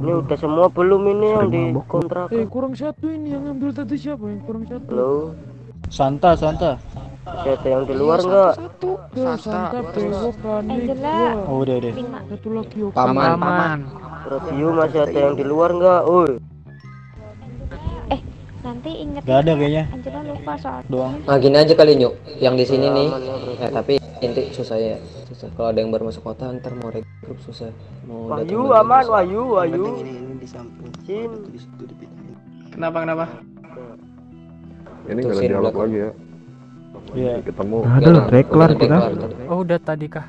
Ini udah semua belum ini yang di kontrak? Eh kurang satu ini yang ambil tadi siapa yang kurang satu? Halo, Santa, Santa. ada yang di luar enggak? Satu. Bewok panik. Angela. Oh, udah, udah. Satu lagi. Paman, paman. Review masih ada yang di luar enggak? Oi, eh nanti inget Gak ada kayaknya. Angela lupa soal Doang. Nah gini aja kali nyuk, yang di sini nih. Ya, tapi inti susah ya. Susah. Kalau ada yang baru masuk kota ntar mau regroup susah. Mau datang Wahyu aman. Wahyu, Wahyu. ini ini di samping Kenapa kenapa? Ini Tuh, gak ada dialog belakang. lagi ya. Iya. Ketemu. Ada Udah, deklar kita. Oh udah tadi kah?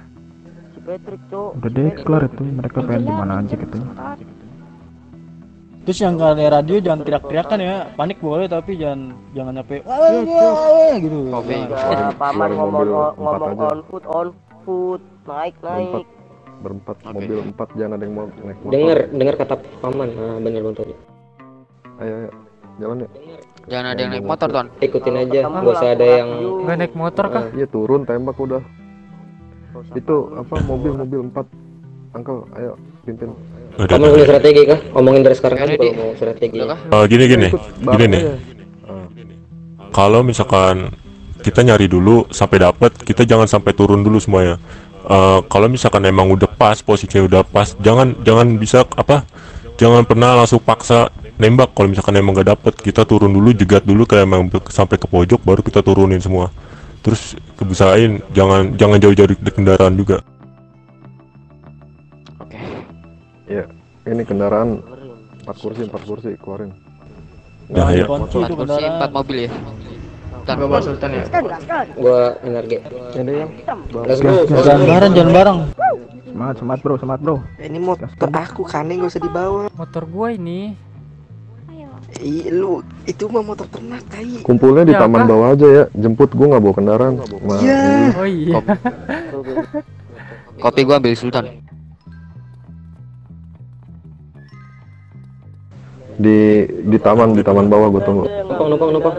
Si Patrick, Cok. Udah deklar itu mereka pengen di mana aja gitu. Terus yang kali radio jangan teriak-teriakan ya. Panik boleh tapi jangan jangan sampai wah, gitu. Kopi. Jangan. Ya, paman ngomong ngomong aja. on foot, on foot, naik naik. Berempat Oke. mobil empat jangan ada yang mau naik motor. Dengar, dengar kata paman. Nah, bener betul. Ayo ayo. Jalan ya. Jangan ada yang naik motor, Ton. Ikutin aja, gak usah ada yang review. Gak naik motor kah? Ah, Iya turun tembak udah. Nggak Itu apa mobil mobil empat. Angkel, ayo pimpin. Udah, Kamu punya strategi kah? Omongin dari sekarang aja udah, kalau mau strategi. Udah? Eh, gini gini, gini nih. Ah. Kalau misalkan kita nyari dulu sampai dapat, kita jangan sampai turun dulu semuanya. Eh, kalau misalkan emang udah pas posisinya udah pas, jangan jangan bisa apa? Jangan pernah langsung paksa nembak. Kalau misalkan emang gak dapet, kita turun dulu, jegat dulu kayak emang sampai ke pojok, baru kita turunin semua. Terus kebisain, jangan jangan jauh-jauh dari kendaraan juga. Ini kendaraan empat kursi empat kursi keluarin. Bahaya. dikunci Empat itu kursi, kendaraan. empat mobil ya. Tan. gua bawa sultan ya Gua energi. Ini yang Let's go. Jangan bareng, jangan bareng. Semangat, semangat bro, semangat bro. Ini motor aku kan gak usah dibawa Motor gua ini. ayo Ih, lu itu mah motor ternak tai kumpulnya di Ya, taman bawah aja ya. Jemput gua nggak bawa kendaraan. Nah, Iya. Oh iya. Kopi gua ambil Sultan. Di di taman di taman bawah gua tunggu. Numpang, numpang, numpang.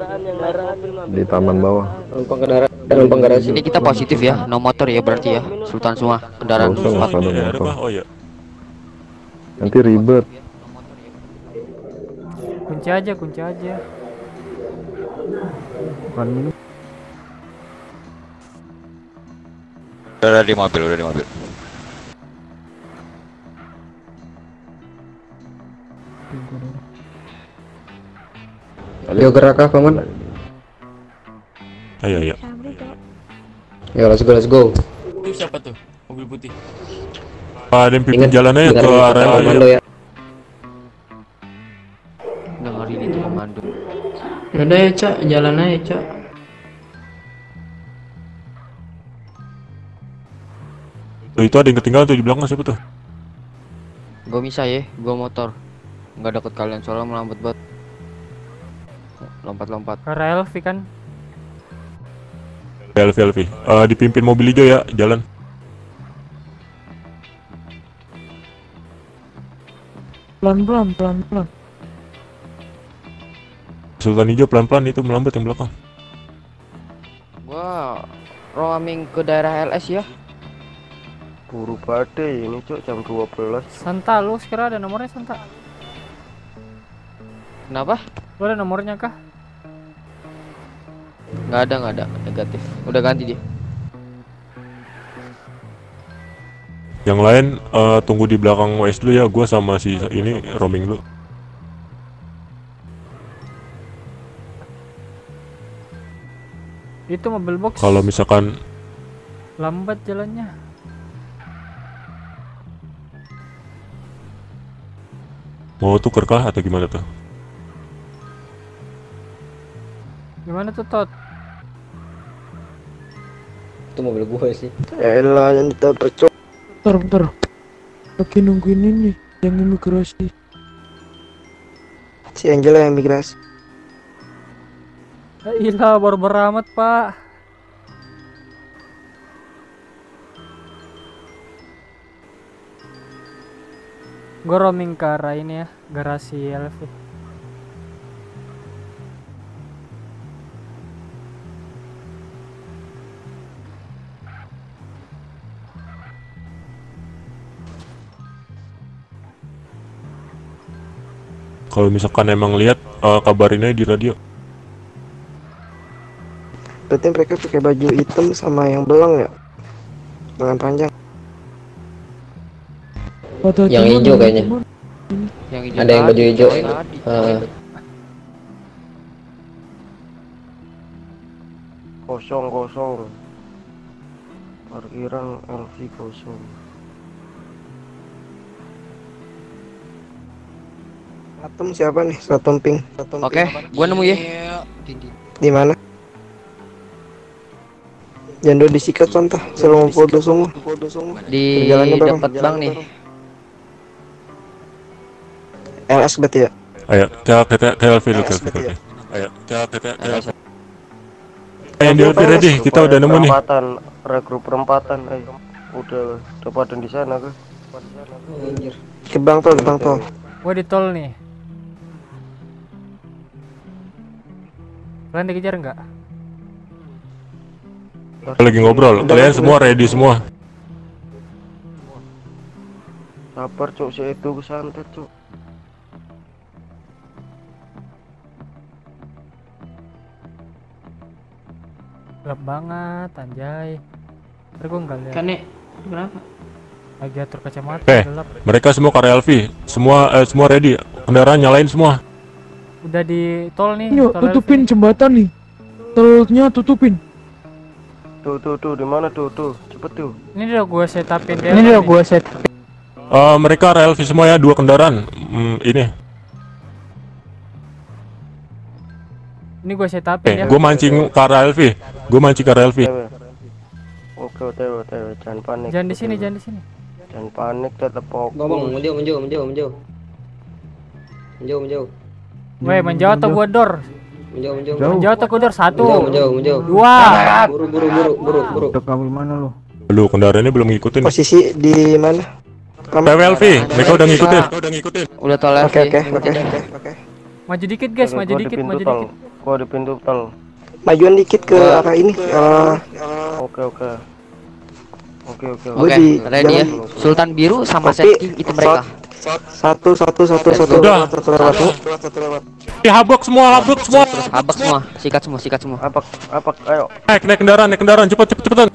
Di taman bawah. Numpang kendaraan, numpang garasi. Ini kita positif ya, no motor ya berarti ya. Sultan semua kendaraan Nggak usah, usah ada motor. oh ya. Nanti ribet. Kunci aja, kunci aja. Bukan minum. Udah di mobil, udah di mobil. Ayo gerak kah paman? Ayo ayo. Yo let's go let's go. Itu siapa tuh? Mobil putih. Ada yang pimpin jalannya ke area komando ya. Dengerin itu komando. Udah ya cak, jalan aja cak. Tuh, itu ada yang ketinggalan tuh di belakang siapa tuh? Gua bisa ya, gua motor. Nggak deket kalian soalnya melambat banget. Lompat-lompat. Karena Elvi kan. Elvi Elvi. Eh, dipimpin mobil hijau ya, jalan. Pelan-pelan, pelan-pelan. Sultan hijau pelan-pelan itu melambat yang belakang. Gua roaming ke daerah LS ya. Buru badai ini cok jam 12 Santa, lu sekarang ada nomornya Santa? Kenapa? Lu ada nomornya kah? Nggak ada, nggak ada. Negatif. Udah ganti dia. Yang lain eh, tunggu di belakang WS dulu ya, gua sama si ini roaming dulu. Itu mobil box. Kalau misalkan lambat jalannya. mau tuker kah atau gimana tuh? Gimana tuh Tot? Itu mobil gue sih. Elah yang ditabrak cok Bentar, bentar. Lagi nungguin ini yang imigrasi. Si Angela yang migrasi Ya ilah, baru beramat pak. Gue roaming ke arah ini ya, garasi LV. Kalau misalkan emang lihat eh, kabarin aja di radio. Berarti mereka pakai baju hitam sama yang belang ya? Lengan panjang. Foto Yang hijau kayaknya. Yang hijau Ada yang baju hijau. Eh, Kosong kosong. Parkiran LV kosong. Atom siapa nih? Atom pink. Atom Oke, pink. gua nemu ya. Di mana? Jando disikat contoh, suruh foto semua. Di dekat bang nih. LS berarti ya? Ayo, kita kita ke LV dulu, ke ke berarti ya? Ayo, kita kita ke. Yang di LV ready, kita udah nemu nih. Perempatan, regroup perempatan, ayo. Udah, udah pada di sana kan? Ke Bang Tol, ke Bang Tol. Gua di tol nih. Kalian dikejar nggak? Kita lagi ngobrol. Kalian semua ready semua. Sabar cuk, si itu kesantet cuk. Gelap banget, anjay. Ntar gua nggak lihat. Kan nih, kenapa? Lagi atur kacamata Eh, gelap. mereka semua ke area LV. Semua eh, semua ready. Kendaraan nyalain semua. Udah di tol nih. Yuk, tol tutupin jembatan nih. Tolnya tutupin. Tuh tuh tuh di mana tuh tuh cepet tuh. LV. Ini udah gua setupin deh. Ini udah gua set. Eh, mereka area LV semua ya, dua kendaraan. Hmm, ini. Ini gua setupin Eh, ya. gue mancing ke area LV. Gue mancing ke area LV. Oke tewe tewe jangan panik. Jangan di sini, jangan di sini. Jangan panik tetap fokus. ngomong menjauh, menjauh, menjauh, menjauh. Menjauh, menjauh. Weh, menjauh atau gua dor? Menjauh, menjauh. Jauh. Menjauh atau gua dor? Satu. Menjauh, menjauh, menjauh. Dua. Buru, buru, buru, buru, buru. Udah kamu mana lo? Lu kendaraannya belum ngikutin. Posisi di mana? PWLV, mereka udah ngikutin. Udah tol LV. Oke oke oke oke oke. Maju dikit guys, Oke, maju dikit, pintu maju tol. dikit. Gua di pintu tol. Majuan dikit ke arah ini. Oke oke. Oke oke. Oke, di ready ya. Sultan biru sama Setki itu mereka. Satu satu satu satu Udah. satu lewat. Dihabok semua, habok semua. Habak semua, sikat semua, sikat semua. Apa apa ayo. Naik, naik kendaraan, naik kendaraan, cepet, cepet, cepetan.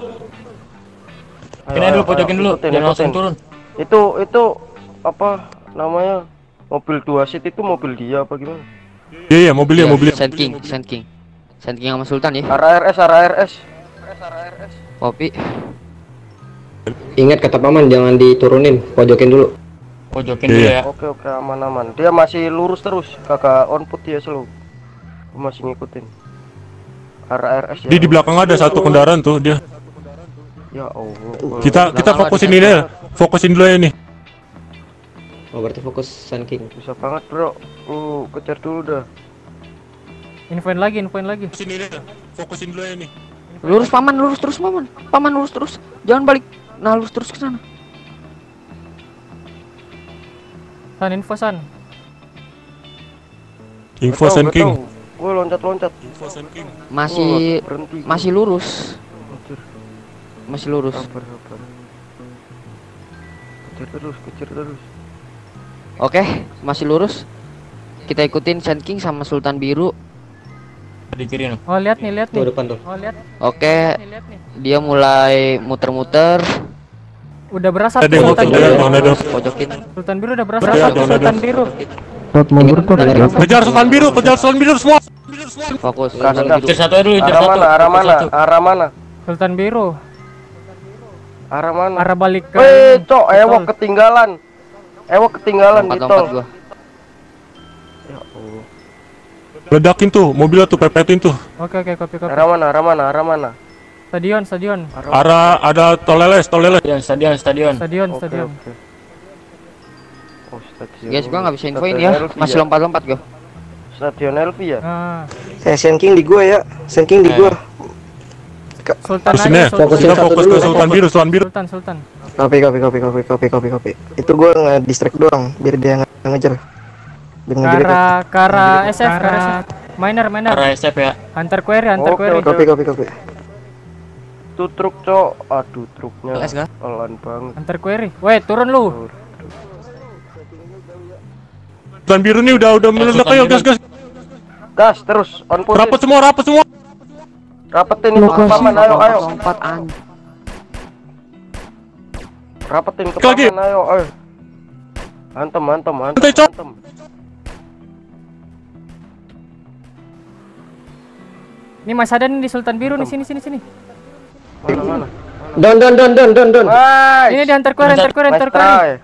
ayo, Ini dulu, pojokin dulu. Jangan langsung turun. Itu itu apa namanya? Mobil dua seat itu mobil dia apa gimana? Iya, iya, mobilnya, mobilnya. Sand King, Sand King. Sand King sama Sultan ya. Arah RS arah RS. Kopi. Ingat kata paman jangan diturunin, pojokin dulu. Pojokin Iya, iya. ya. Oke oke aman aman. Dia masih lurus terus, kagak on put dia selalu. Gua masih ngikutin. Arah RS ya. Di di belakang ada satu kendaraan tuh dia. Ya Allah. Kita kita fokusin ini ya. Fokusin dulu ya ini. Oh berarti fokus Sun King. Bisa banget bro. Lu kejar dulu dah. Infoin lagi, infoin lagi. Fokusin ini ya. Fokusin dulu ya ini. Lurus paman, lurus terus paman. Paman lurus terus. Jangan balik. Nah, lurus terus ke sana. San info San. Info Sun King. Gue loncat loncat. Info Sun King. Masih berhenti. masih lurus. Masih lurus. Sabar sabar. Kejar terus kejar terus. Oke, masih lurus. Kita ikutin Sand King sama Sultan Biru. Di kiri nih. Oh, lihat nih, lihat Tuh nih. depan tuh. Oh, lihat. Oke, Nih, lihat nih. dia mulai muter-muter. Udah berasa Ada yang Sultan biru. Pojokin. Sultan biru udah berasa tuh, Sultan biru. Tot. Dengar. ya. Kejar Sultan Biru, kejar Sultan Biru semua. Fokus. Kejar satu aja dulu, kejar Arah satu. mana? Arah mana? Arah mana? Sultan biru. Arah mana? Arah balik ke Weh, cok, ewok ketinggalan. Ewok ketinggalan di tol. Ya Allah. Ledakin tuh, mobilnya tuh pepetin tuh. Oke, oke, kopi, kopi. Arah mana? Arah mana? Arah mana? Stadion, stadion. Arah ada tol leles, tol leles. Stadion, stadion, stadion. Stadion, Oke, stadion. oke. Oh, stadion. Guys, gua nggak bisa infoin Stadion ya. LV Masih lompat-lompat gua. Stadion LV ya? Ah, Saya Sen King di gua ya. Sen King di gua. Sultan aja, Sultan. Fokusin kita fokus ke Sultan Biru, Sultan Biru. Sultan, Sultan. Kopi kopi kopi kopi kopi kopi kopi. Itu gua nge-distract doang biar dia nge- ngejar. Biar ngejar. arah, ke arah SF, ke arah SF. Miner, miner. Arah SF ya. Hunter query, hunter query. oke. Kopi kopi kopi. Itu truk, cok. Aduh, truknya. LS nggak? Pelan banget. Hunter query. Weh, turun lu. Sultan biru nih udah udah meledak ayo gas gas. Gas terus on putih. Rapat semua, rapat semua. Rapetin itu ke paman ayo ayo. Empat an. Rapetin ke paman ayo ayo. Antem antem antem. Antem. Ini Mas ada nih di Sultan Biru nih sini sini sini. Mana mana. Don don don don don don. Ini diantar keluar, antar keluar, antar Nice keluar.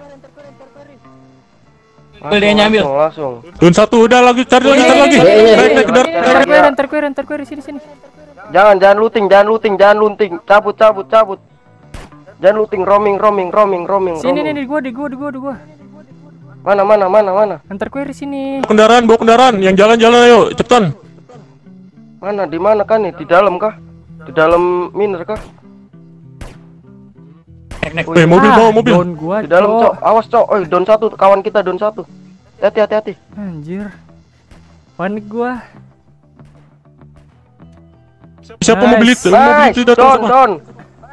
try. Dia nyambil. Langsung. Don satu udah lagi cari lagi cari lagi. Naik naik dar. Antar keluar, antar keluar, antar keluar sini sini. Jangan jangan looting, jangan looting, jangan looting. Cabut cabut cabut. Jangan looting, roaming roaming roaming roaming. Sini nih di gua, di gua, di gua, di gua. Mana mana mana mana. Antar keluar di sini. Kendaraan bawa kendaraan yang jalan-jalan ayo cepetan. Mana di mana kan nih? Di dalam kah? Di dalam miner kah? Eh mobil Ah, bawa mobil. Don gua, Di dalam Cok. cok. Awas cok. Oh don satu kawan kita don satu. Hati hati hati. Anjir. Panik gua. Siapa Nice. mobil itu? Mobil itu datang Don semua. don.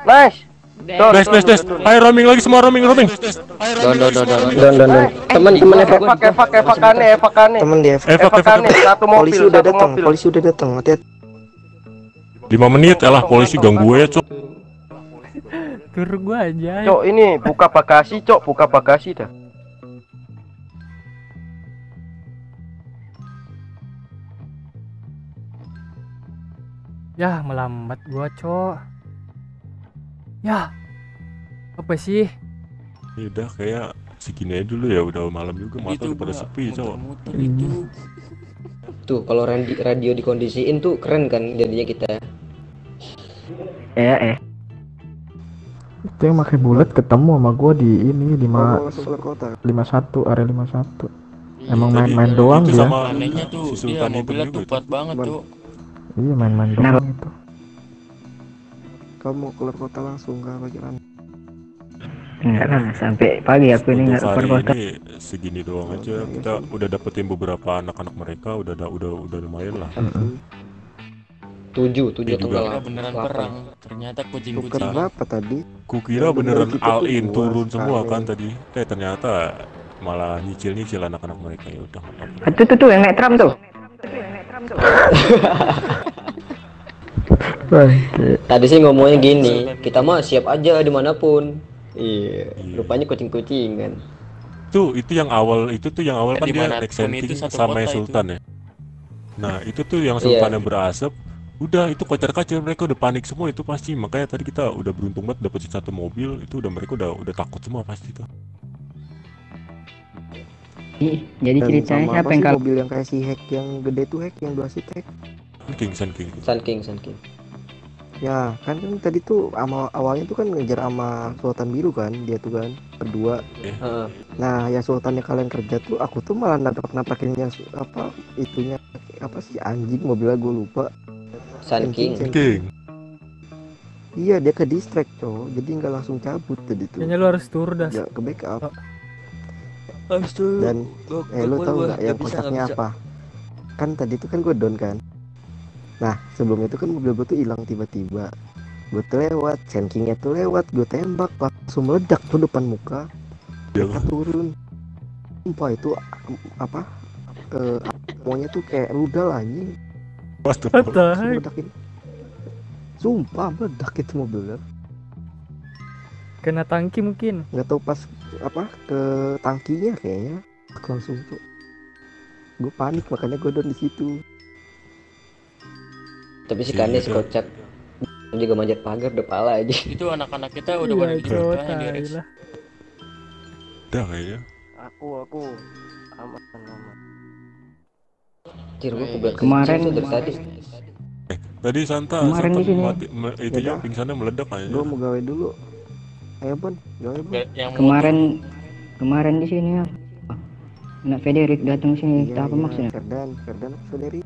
Nice. Don. Nice nice nice. Ayo roaming lagi semua roaming roaming. Don don don don. Don don don. Teman teman Evak evak evakane evakane. Temen dia Evak evak. Evakane satu mobil polisi udah datang mobil. polisi udah datang hati-hati 5 menit elah polisi ganggu gue ya, Cok. Tur gua aja. Cok ini buka bagasi cok buka bagasi dah. Ya, melambat gua, Cok. Ya. Apa sih? Ya udah kayak segini aja dulu ya udah malam juga mata udah pada sepi, Cok. Tuh kalau radio, radio dikondisiin tuh keren kan jadinya kita. Eh eh. Itu yang pakai bulat ketemu sama gua di ini lima masuk keluar kota lima satu area lima satu. Emang Tadi main-main doang dia. sama Anehnya tuh si mobilnya tuh kuat banget Ban. tuh. Iya main-main doang itu. kamu keluar kota langsung gak bagaimana Enggak lah sampai pagi aku ini Untuk nggak keluar kota. ini segini doang aja kita udah dapetin beberapa anak-anak mereka udah da- udah udah lumayan lah. Tujuh tujuh. Kira beneran Delapan. perang. Ternyata bukan kucing-kucing. berapa tadi Kukira beneran all in turun semua kan tadi. Eh ternyata malah nyicil-nyicil anak-anak mereka ya udah. Itu tuh tuh yang naik tram tuh. Tadi sih ngomongnya gini, kita mah siap aja di mana pun. Iya, rupanya kucing-kucingan. Tuh itu yang awal itu tuh yang awal kan dia itu satu sama itu. Sultan ya. Nah itu tuh yang Iya. Sultan yang berasap. Udah itu kocar-kacir mereka udah panik semua itu pasti makanya tadi kita udah beruntung banget dapet satu mobil itu udah mereka udah udah takut semua pasti tuh. Jadi Dan ceritanya sama siapa apa yang sih kalau mobil yang kayak si hack yang gede tuh hack yang dua seat hack Sun King Sun King. Sun King, Sun King. ya kan kan tadi tuh ama, awalnya tuh kan ngejar sama Sultan Biru kan dia tuh kan berdua Heeh. nah yang Sultan yang kalian kerja tuh aku tuh malah nabrak nabrakin yang su- apa itunya apa sih anjing mobilnya gue lupa Sun King. Sun King. iya dia ke distract cowok jadi nggak langsung cabut tadi tuh Kayaknya lu harus tur dah. nggak ke backup. Habis itu dan eh lu tahu nggak yang kocaknya apa? Kan tadi tuh kan gue down kan. Nah sebelum itu kan mobil gue tuh hilang tiba-tiba. Gue tuh lewat Senkingnya tuh lewat gue tembak langsung meledak tuh depan muka. Ya. Mereka turun. Sumpah itu apa eh semuanya tuh kayak rudal anjing What the What heck? meledakin sumpah meledak itu mobilnya Kena tangki mungkin. nggak tahu pas apa ke tangkinya kayaknya aku langsung tuh gue panik makanya gue down di situ Tapi si Kanis iya. kocak. Juga manjat pagar udah pala aja. Itu anak-anak kita udah pada Iya, di Cok, yang di RX. lah. Udah kayaknya. Aku aku aman aman. Anjir gua kebelet Kemarin- dari tadi. Tadi Santa Kemarin Santa di sini. mati, me, itunya Yaudah. pingsannya meledak gue kayaknya. mau gawe dulu ayo bon gawe bon Yang kemarin kemarin di sini ya. Anak Federik datang sini, Iya, tak apa iya, maksudnya? Ferdan Ferdan saudari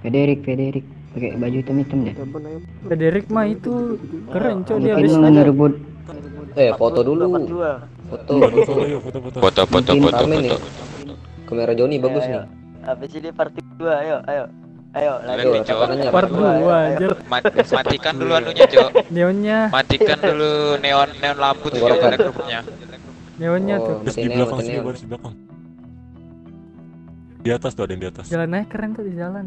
Federik, Federik pakai baju hitam-hitam deh. ya bon ayo Frederick mah itu keren cok dia habis mau ngerebut Eh, foto dulu. Foto, Foto, foto. Foto, foto, foto, rame foto. Kamera Joni bagus nih. Habis ini party dua ayo ayo. Ayo Cok. kanannya. part Dua, 2 ayo, anjir. Mat- matikan dulu anunya, Cok. Neonnya. Matikan dulu neon neon lampu tuh, Cok, Tenggorokan. backgroundnya. Neonnya Oh, tuh. Terus di belakang sini baris di belakang. Di atas tuh ada yang di atas. Jalannya keren tuh di jalan.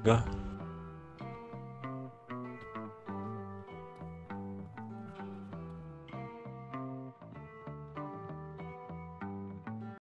Enggak,